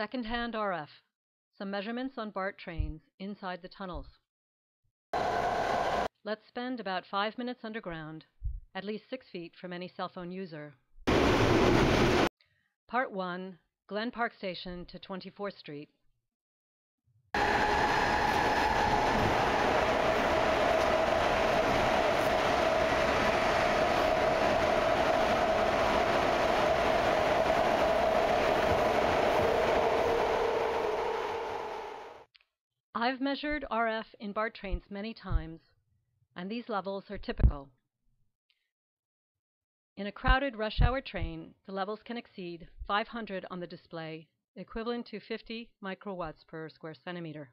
Secondhand RF. Some measurements on BART trains inside the tunnels. Let's spend about five minutes underground, at least six feet from any cell phone user. Part 1 Glen Park Station to 24th Street. I've measured RF in BART trains many times, and these levels are typical. In a crowded rush hour train, the levels can exceed 500 on the display, equivalent to 50 microwatts per square centimeter.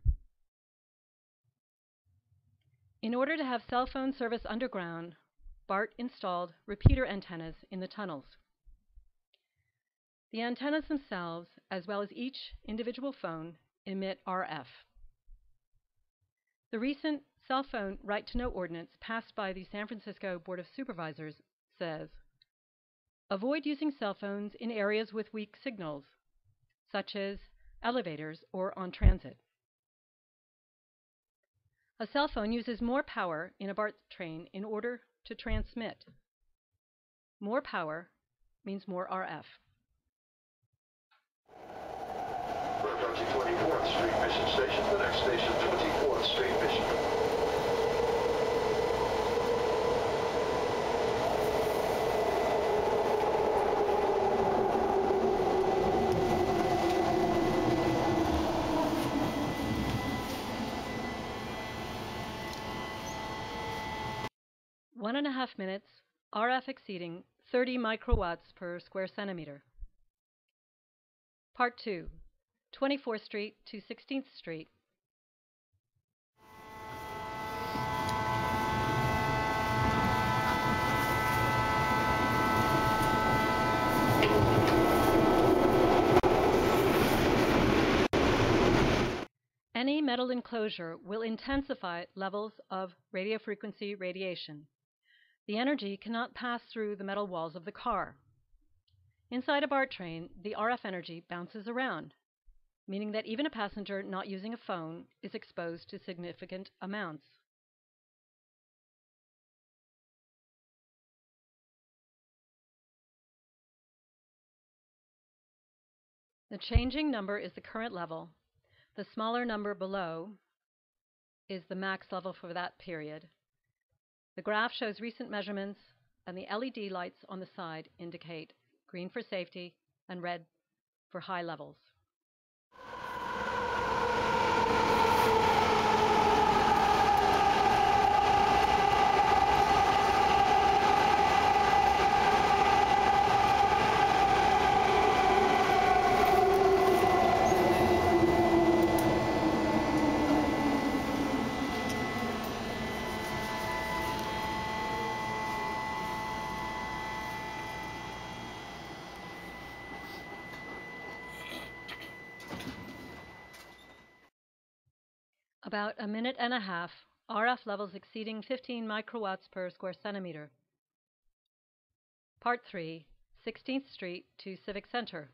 In order to have cell phone service underground, BART installed repeater antennas in the tunnels. The antennas themselves, as well as each individual phone, emit RF. The recent cell phone right to know ordinance passed by the San Francisco Board of Supervisors says avoid using cell phones in areas with weak signals, such as elevators or on transit. A cell phone uses more power in a BART train in order to transmit. More power means more RF. Welcome to 24th Street Mission Station. The next station, 24th Street Mission. One and a half minutes, RF exceeding 30 microwatts per square centimeter. Part 2 24th Street to 16th Street. Any metal enclosure will intensify levels of radio frequency radiation. The energy cannot pass through the metal walls of the car. Inside a BART train, the RF energy bounces around, meaning that even a passenger not using a phone is exposed to significant amounts. The changing number is the current level. The smaller number below is the max level for that period. The graph shows recent measurements, and the LED lights on the side indicate green for safety and red for high levels. About a minute and a half, RF levels exceeding 15 microwatts per square centimeter. Part 3, 16th Street to Civic Center.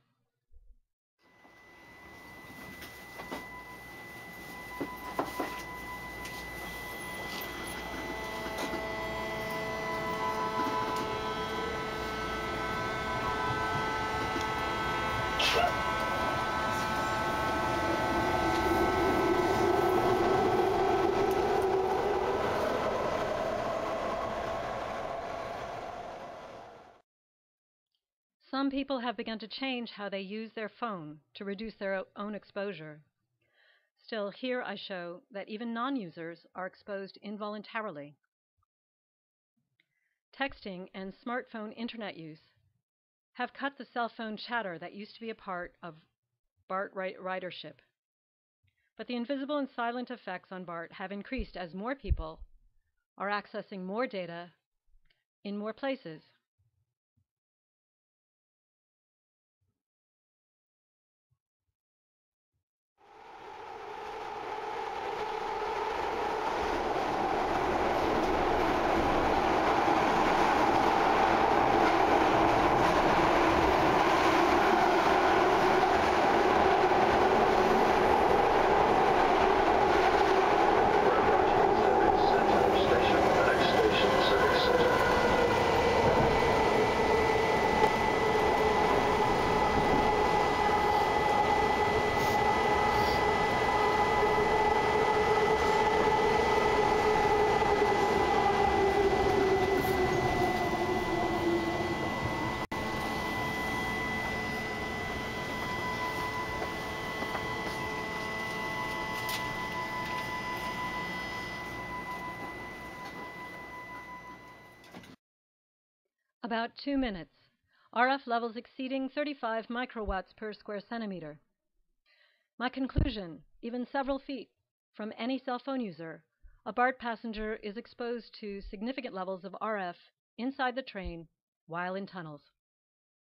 Some people have begun to change how they use their phone to reduce their own exposure. Still, here I show that even non-users are exposed involuntarily. Texting and smartphone internet use have cut the cell phone chatter that used to be a part of BART ridership. But the invisible and silent effects on BART have increased as more people are accessing more data in more places. About two minutes. RF levels exceeding 35 microwatts per square centimeter. My conclusion even several feet from any cell phone user, a BART passenger is exposed to significant levels of RF inside the train while in tunnels.